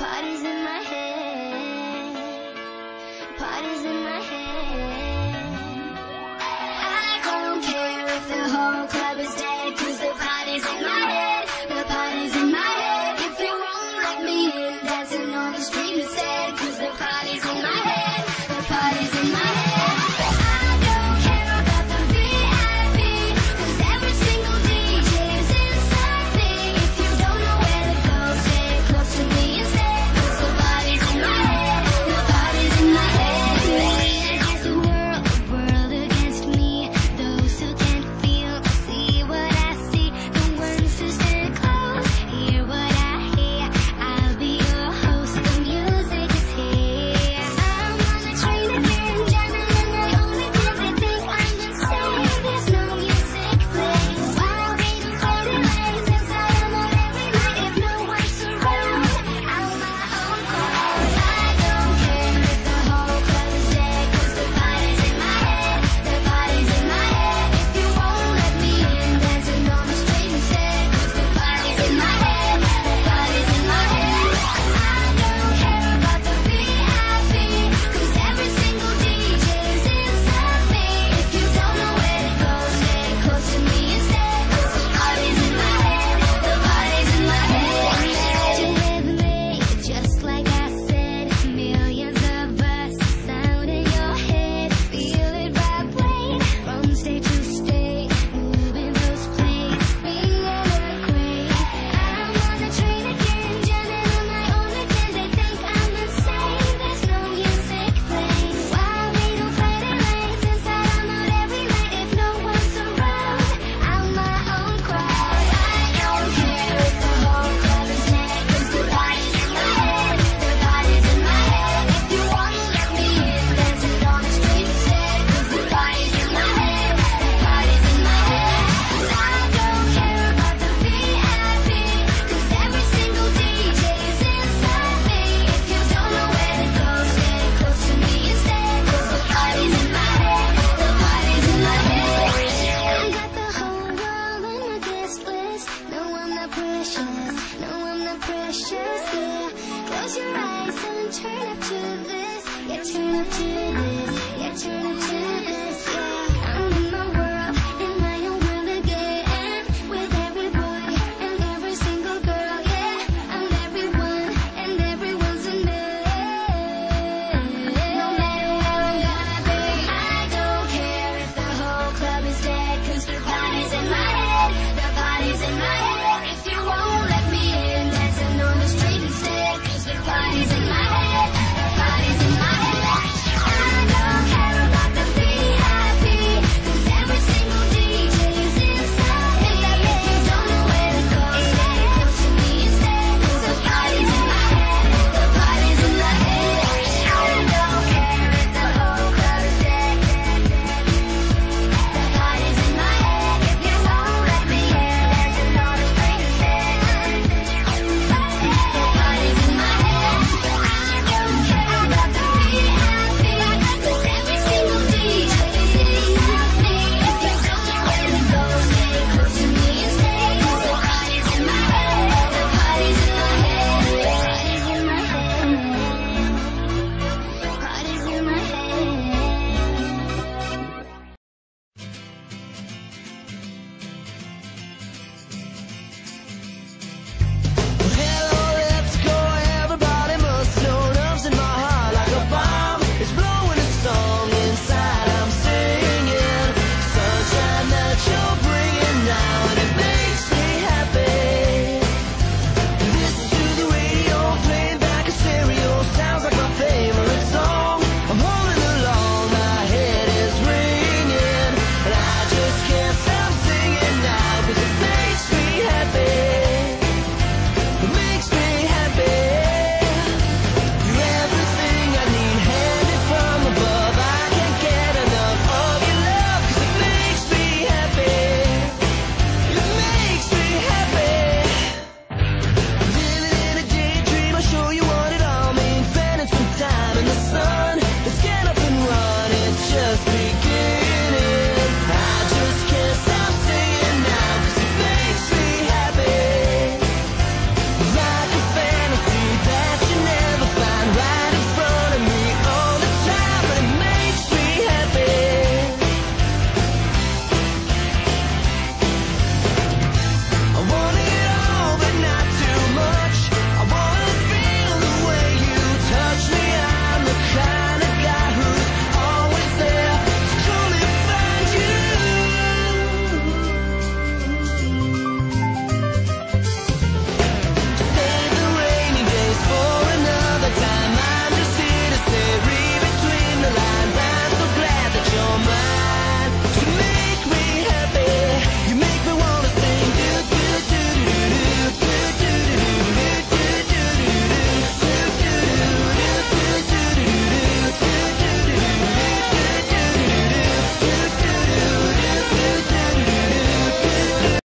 Parties in my head.